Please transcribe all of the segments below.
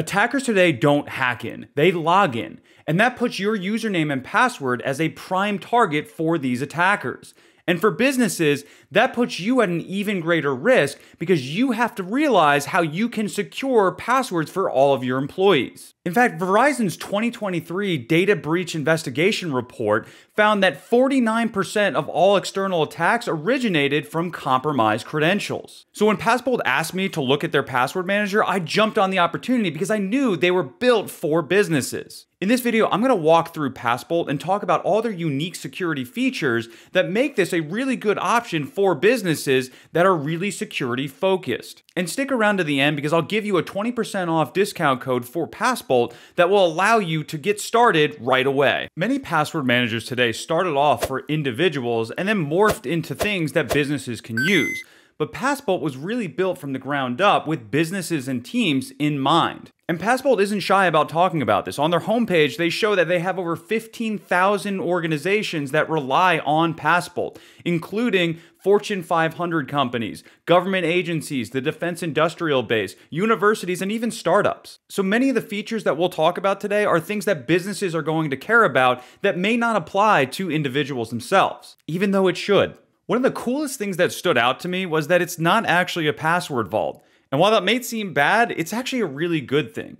Attackers today don't hack in, they log in, and that puts your username and password as a prime target for these attackers. And for businesses, that puts you at an even greater risk because you have to realize how you can secure passwords for all of your employees. In fact, Verizon's 2023 data breach investigation report found that 49% of all external attacks originated from compromised credentials. So when Passbolt asked me to look at their password manager, I jumped on the opportunity because I knew they were built for businesses. In this video, I'm going to walk through Passbolt and talk about all their unique security features that make this a really good option for businesses that are really security focused. And stick around to the end because I'll give you a 20% off discount code for Passbolt that will allow you to get started right away. Many password managers today started off for individuals and then morphed into things that businesses can use. But Passbolt was really built from the ground up with businesses and teams in mind. And Passbolt isn't shy about talking about this. On their homepage, they show that they have over 15,000 organizations that rely on Passbolt, including Fortune 500 companies, government agencies, the defense industrial base, universities, and even startups. So many of the features that we'll talk about today are things that businesses are going to care about that may not apply to individuals themselves, even though it should. One of the coolest things that stood out to me was that it's not actually a password vault. And while that may seem bad, it's actually a really good thing.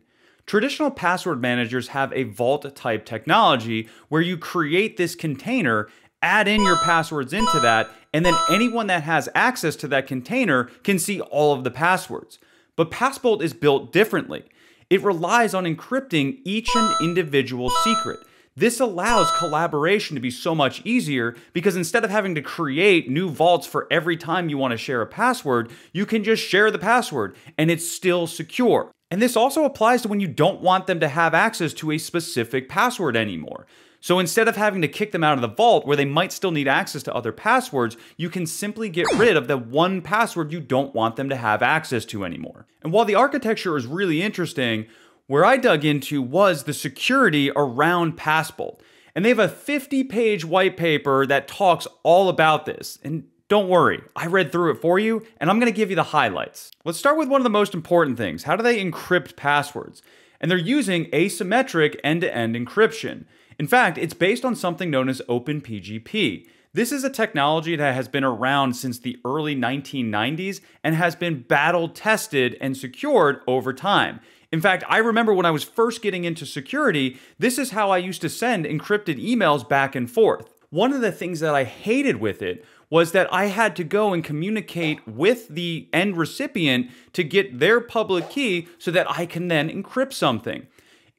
Traditional password managers have a vault type technology where you create this container, add in your passwords into that, and then anyone that has access to that container can see all of the passwords. But Passbolt is built differently. It relies on encrypting each and individual secret. This allows collaboration to be so much easier because instead of having to create new vaults for every time you want to share a password, you can just share the password and it's still secure. And this also applies to when you don't want them to have access to a specific password anymore. So instead of having to kick them out of the vault where they might still need access to other passwords, you can simply get rid of the one password you don't want them to have access to anymore. And while the architecture is really interesting, where I dug into was the security around Passbolt. And they have a 50 page white paper that talks all about this. And don't worry, I read through it for you, and I'm gonna give you the highlights. Let's start with one of the most important things. How do they encrypt passwords? And they're using asymmetric end-to-end encryption. In fact, it's based on something known as OpenPGP. This is a technology that has been around since the early 1990s and has been battle tested and secured over time. In fact, I remember when I was first getting into security, this is how I used to send encrypted emails back and forth. One of the things that I hated with it was that I had to go and communicate with the end recipient to get their public key so that I can then encrypt something.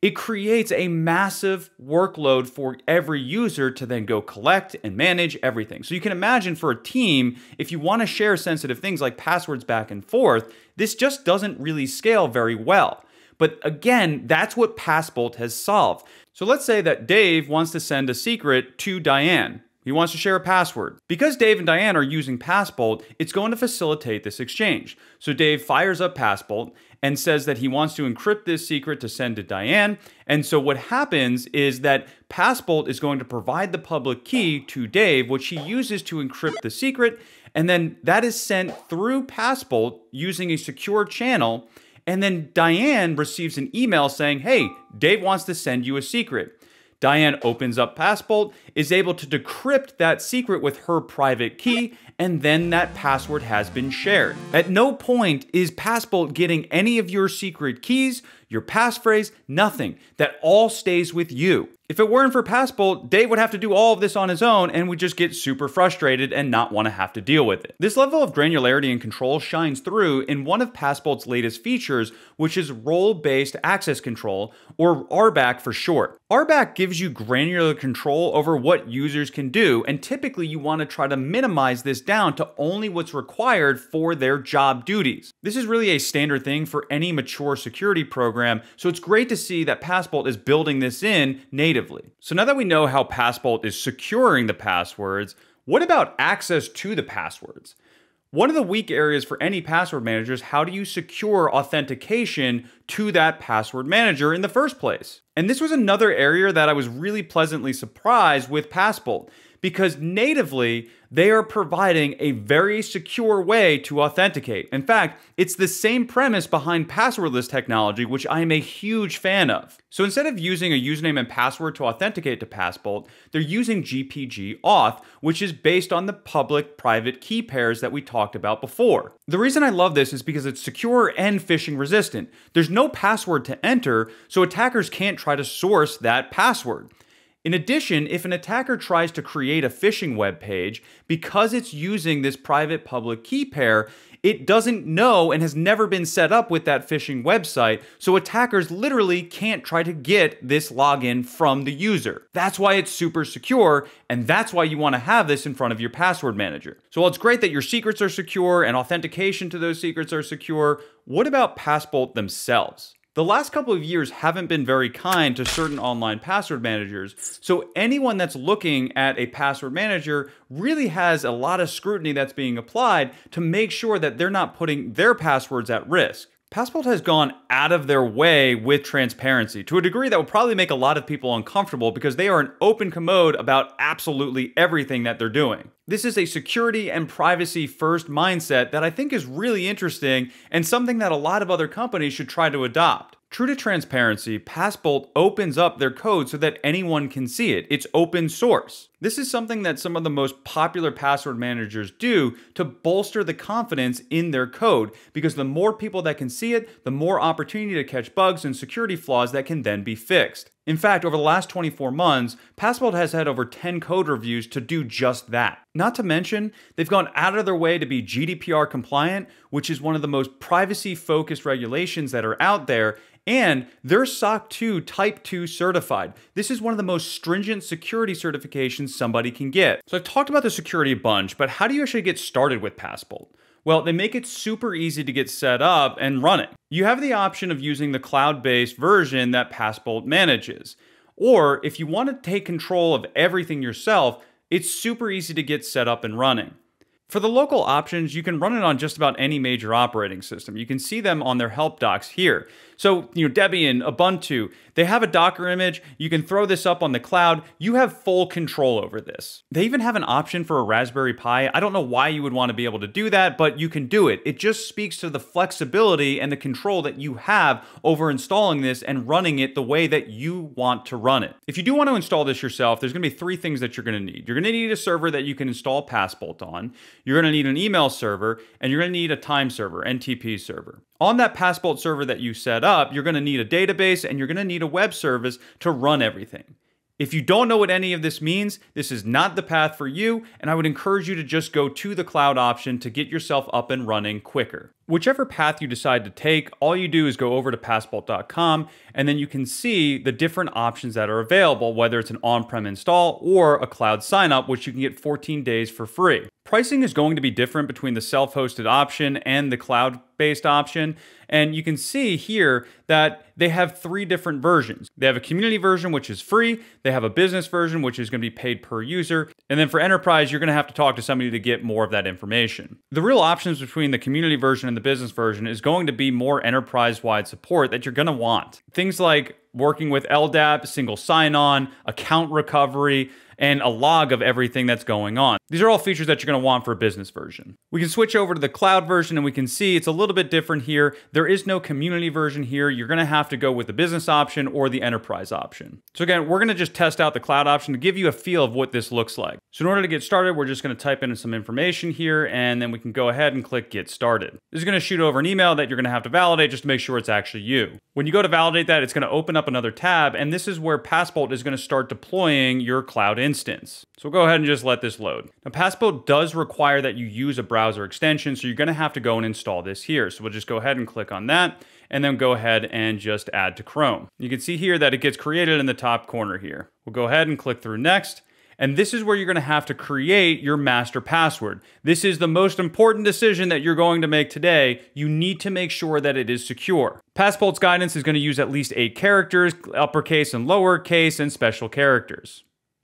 It creates a massive workload for every user to then go collect and manage everything. So you can imagine for a team, if you want to share sensitive things like passwords back and forth, this just doesn't really scale very well. But again, that's what Passbolt has solved. So let's say that Dave wants to send a secret to Diane. He wants to share a password. Because Dave and Diane are using Passbolt, it's going to facilitate this exchange. So Dave fires up Passbolt and says that he wants to encrypt this secret to send to Diane. And so what happens is that Passbolt is going to provide the public key to Dave, which he uses to encrypt the secret. And then that is sent through Passbolt using a secure channel and then Diane receives an email saying, Hey, Dave wants to send you a secret. Diane opens up Passbolt, is able to decrypt that secret with her private key, and then that password has been shared. At no point is Passbolt getting any of your secret keys, your passphrase, nothing. That all stays with you. If it weren't for Passbolt, Dave would have to do all of this on his own and would just get super frustrated and not want to have to deal with it. This level of granularity and control shines through in one of Passbolt's latest features, which is role-based access control, or RBAC for short. RBAC gives you granular control over what users can do, and typically you want to try to minimize this down to only what's required for their job duties. This is really a standard thing for any mature security program, so it's great to see that Passbolt is building this in natively natively. So now that we know how Passbolt is securing the passwords, what about access to the passwords? One of the weak areas for any password manager is how do you secure authentication to that password manager in the first place? And this was another area that I was really pleasantly surprised with Passbolt because natively they are providing a very secure way to authenticate. In fact, it's the same premise behind passwordless technology, which I am a huge fan of. So instead of using a username and password to authenticate to Passbolt, they're using GPG auth, which is based on the public private key pairs that we talked about before. The reason I love this is because it's secure and phishing resistant. There's no password to enter, so attackers can't try to source that password. In addition, if an attacker tries to create a phishing web page, because it's using this private public key pair, it doesn't know and has never been set up with that phishing website, so attackers literally can't try to get this login from the user. That's why it's super secure, and that's why you want to have this in front of your password manager. So while it's great that your secrets are secure and authentication to those secrets are secure, what about Passbolt themselves? The last couple of years haven't been very kind to certain online password managers, so anyone that's looking at a password manager really has a lot of scrutiny that's being applied to make sure that they're not putting their passwords at risk. Passbolt has gone out of their way with transparency to a degree that will probably make a lot of people uncomfortable because they are an open commode about absolutely everything that they're doing. This is a security and privacy first mindset that I think is really interesting and something that a lot of other companies should try to adopt. True to transparency, Passbolt opens up their code so that anyone can see it. It's open source. This is something that some of the most popular password managers do to bolster the confidence in their code because the more people that can see it, the more opportunity to catch bugs and security flaws that can then be fixed. In fact, over the last 24 months, Passbolt has had over 10 code reviews to do just that. Not to mention, they've gone out of their way to be GDPR compliant, which is one of the most privacy focused regulations that are out there, and they're SOC 2 Type 2 certified. This is one of the most stringent security certifications somebody can get. So I've talked about the security a bunch, but how do you actually get started with Passbolt? Well, they make it super easy to get set up and running. You have the option of using the cloud based version that Passbolt manages. Or if you want to take control of everything yourself, it's super easy to get set up and running. For the local options, you can run it on just about any major operating system. You can see them on their help docs here. So, you know, Debian, Ubuntu, they have a Docker image. You can throw this up on the cloud. You have full control over this. They even have an option for a Raspberry Pi. I don't know why you would want to be able to do that, but you can do it. It just speaks to the flexibility and the control that you have over installing this and running it the way that you want to run it. If you do want to install this yourself, there's going to be three things that you're going to need. You're going to need a server that you can install Passbolt on. You're going to need an email server, and you're going to need a time server, NTP server. On that Passbolt server that you set up, you're going to need a database and you're going to need a web service to run everything. If you don't know what any of this means, this is not the path for you, and I would encourage you to just go to the cloud option to get yourself up and running quicker. Whichever path you decide to take, all you do is go over to passbolt.com and then you can see the different options that are available, whether it's an on prem install or a cloud sign up, which you can get 14 days for free. Pricing is going to be different between the self hosted option and the cloud based option. And you can see here that they have three different versions. They have a community version, which is free. They have a business version, which is going to be paid per user. And then for enterprise, you're going to have to talk to somebody to get more of that information. The real options between the community version and the business version is going to be more enterprise wide support that you're going to want. Things like working with LDAP, single sign on, account recovery, and a log of everything that's going on. These are all features that you're going to want for a business version. We can switch over to the cloud version and we can see it's a little bit different here. There is no community version here. You're going to have to go with the business option or the enterprise option. So again, we're going to just test out the cloud option to give you a feel of what this looks like. So in order to get started, we're just going to type in some information here and then we can go ahead and click get started. This is going to shoot over an email that you're going to have to validate just to make sure it's actually you. When you go to validate that, it's going to open up another tab and this is where Passbolt is going to start deploying your cloud instance. So we'll go ahead and just let this load. Now Passbolt does require that you use a browser extension, so you're gonna have to go and install this here. So we'll just go ahead and click on that and then go ahead and just add to Chrome. You can see here that it gets created in the top corner here. We'll go ahead and click through next. And this is where you're going to have to create your master password. This is the most important decision that you're going to make today. You need to make sure that it is secure. Passbolt's guidance is going to use at least eight characters, uppercase and lowercase, and special characters.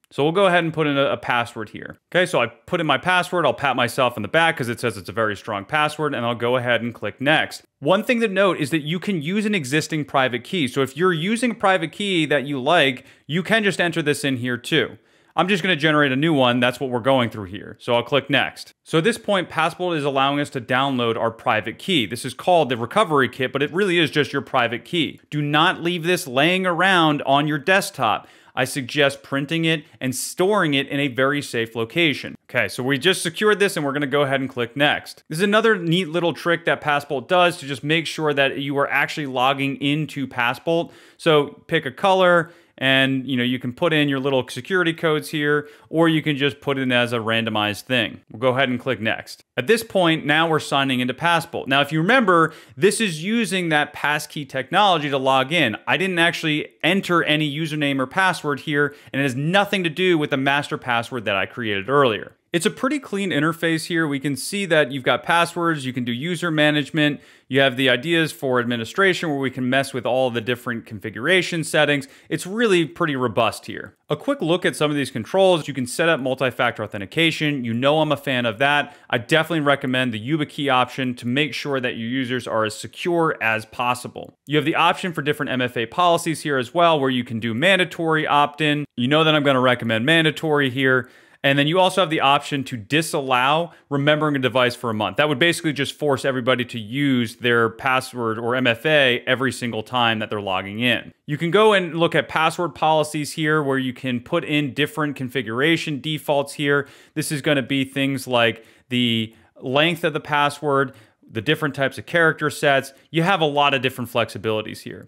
So we'll go ahead and put in a, a, password here. Okay, so I put in my password, I'll pat myself in the back because it says it's a very strong password, and I'll go ahead and click next. One thing to note is that you can use an existing private key. So if you're using a private key that you like, you can just enter this in here too. I'm just going to generate a new one. That's what we're going through here. So I'll click next. So at this point, Passbolt is allowing us to download our private key. This is called the recovery kit, but it really is just your private key. Do not leave this laying around on your desktop. I suggest printing it and storing it in a very safe location. Okay, so we just secured this and we're gonna go ahead and click next. This is another neat little trick that Passbolt does to just make sure that you are actually logging into Passbolt. So pick a color, and you know you can put in your little security codes here or you can just put it in as a randomized thing. We'll go ahead and click next. At this point, now we're signing into Passbolt. Now, if you remember, this is using that passkey technology to log in. I didn't actually enter any username or password here, and it has nothing to do with the master password that I created earlier. It's a pretty clean interface here. We can see that you've got passwords, you can do user management, you have the ideas for administration where we can mess with all the different configuration settings. It's really pretty robust here. A quick look at some of these controls. You can set up multi-factor authentication. You know I'm a fan of that. I definitely recommend the YubiKey option to make sure that your users are as secure as possible. You have the option for different MFA policies here as well where you can do mandatory opt-in. You know that I'm going to recommend mandatory here. And then you also have the option to disallow remembering a device for a month. That would basically just force everybody to use their password or MFA every single time that they're logging in. You can go and look at password policies here where you can put in different configuration defaults here. This is going to be things like the length of the password, the different types of character sets. You have a lot of different flexibilities here.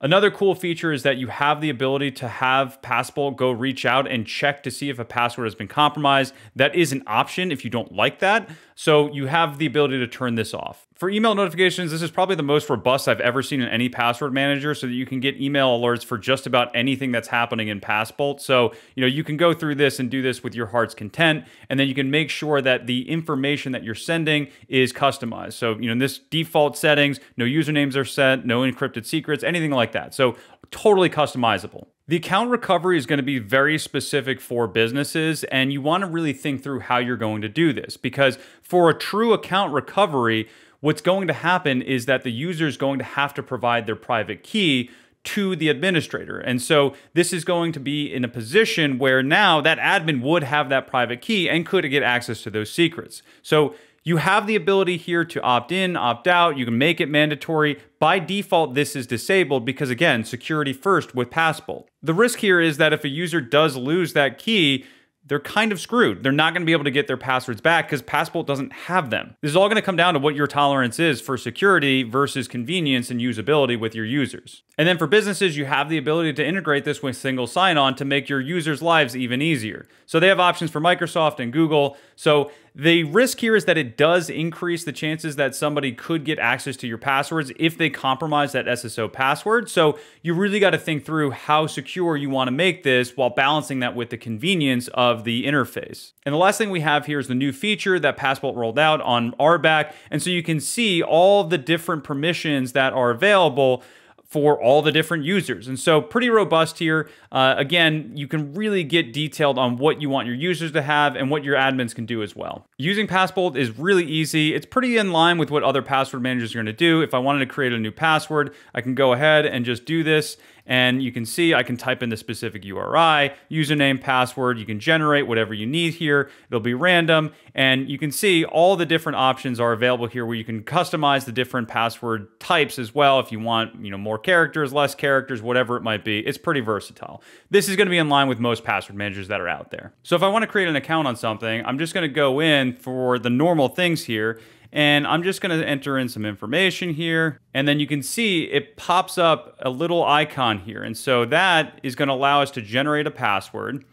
Another cool feature is that you have the ability to have Passbolt go reach out and check to see if a password has been compromised. That is an option if you don't like that. So you have the ability to turn this off. For email notifications, this is probably the most robust I've ever seen in any password manager so that you can get email alerts for just about anything that's happening in Passbolt. So, you know, you can go through this and do this with your heart's content, and then you can make sure that the information that you're sending is customized. So, you know, in this default settings, no usernames are set, no encrypted secrets, anything like that. So, totally customizable. The account recovery is going to be very specific for businesses, and you want to really think through how you're going to do this because for a true account recovery, what's going to happen is that the user is going to have to provide their private key to the administrator. And so this is going to be in a position where now that admin would have that private key and could get access to those secrets. So you have the ability here to opt in, opt out. You can make it mandatory. By default, this is disabled because, again, security first with Passbolt. The risk here is that if a user does lose that key, they're kind of screwed. They're not going to be able to get their passwords back because Passbolt doesn't have them. This is all going to come down to what your tolerance is for security versus convenience and usability with your users. And then for businesses, you have the ability to integrate this with single sign on to make your users' lives even easier. So they have options for Microsoft and Google. So the risk here is that it does increase the chances that somebody could get access to your passwords if they compromise that SSO password. So you really got to think through how secure you want to make this while balancing that with the convenience of the interface. And the last thing we have here is the new feature that Passbolt rolled out on RBAC. And so you can see all the different permissions that are available for all the different users. And so pretty robust here. Uh, again, you can really get detailed on what you want your users to have and what your admins can do as well. Using Passbolt is really easy. It's pretty in line with what other password managers are gonna do. If I wanted to create a new password, I can go ahead and just do this and you can see I can type in the specific URI, username, password. You can generate whatever you need here. It'll be random. And you can see all the different options are available here where you can customize the different password types as well if you want, you know, more characters, less characters, whatever it might be. It's pretty versatile. This is going to be in line with most password managers that are out there. So if I want to create an account on something, I'm just going to go in for the normal things here and I'm just going to enter in some information here. And then you can see it pops up a little icon here. And so that is going to allow us to generate a password.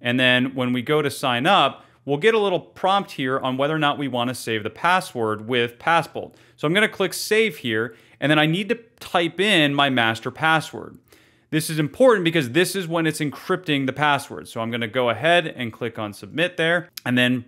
And then when we go to sign up, we'll get a little prompt here on whether or not we want to save the password with Passbolt. So I'm going to click save here. And then I need to type in my master password. This is important because this is when it's encrypting the password. So I'm going to go ahead and click on submit there and then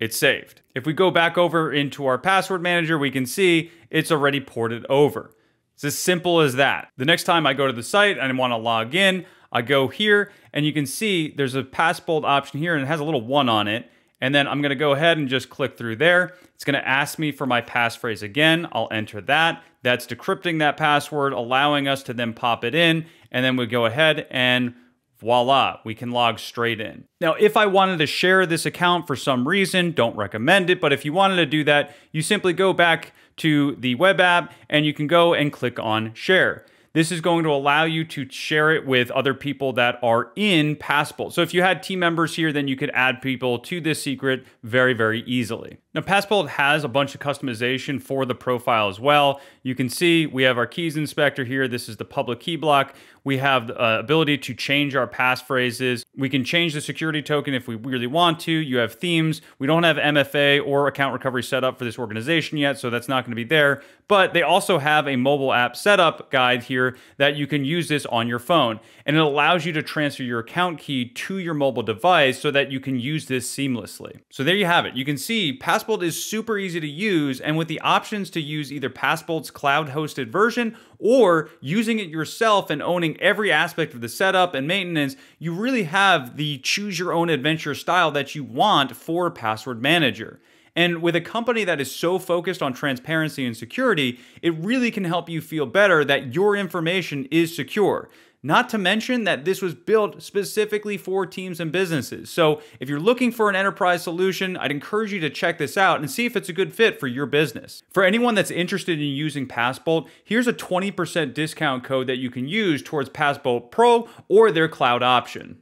it's saved. If we go back over into our password manager, we can see it's already ported over. It's as simple as that. The next time I go to the site and I want to log in, I go here and you can see there's a Passbolt option here and it has a little one on it. And then I'm going to go ahead and just click through there. It's going to ask me for my passphrase again. I'll enter that. That's decrypting that password, allowing us to then pop it in. And then we go ahead and voila, we can log straight in. Now, if I wanted to share this account for some reason, don't recommend it, but if you wanted to do that, you simply go back to the web app and you can go and click on share. This is going to allow you to share it with other people that are in Passbolt. So if you had team members here, then you could add people to this secret very, very easily. Now, Passbolt has a bunch of customization for the profile as well. You can see we have our keys inspector here. This is the public key block. We have the uh, ability to change our passphrases. We can change the security token if we really want to. You have themes. We don't have MFA or account recovery set up for this organization yet, so that's not going to be there. But they also have a mobile app setup guide here that you can use this on your phone. And it allows you to transfer your account key to your mobile device so that you can use this seamlessly. So there you have it. You can see Passbolt is super easy to use, and with the options to use either Passbolt's cloud hosted version or using it yourself and owning every aspect of the setup and maintenance, you really have the choose your own adventure style that you want for Password Manager. And with a company that is so focused on transparency and security, it really can help you feel better that your information is secure. Not to mention that this was built specifically for teams and businesses. So if you're looking for an enterprise solution, I'd encourage you to check this out and see if it's a good fit for your business. For anyone that's interested in using Passbolt, here's a 20% discount code that you can use towards Passbolt Pro or their cloud option.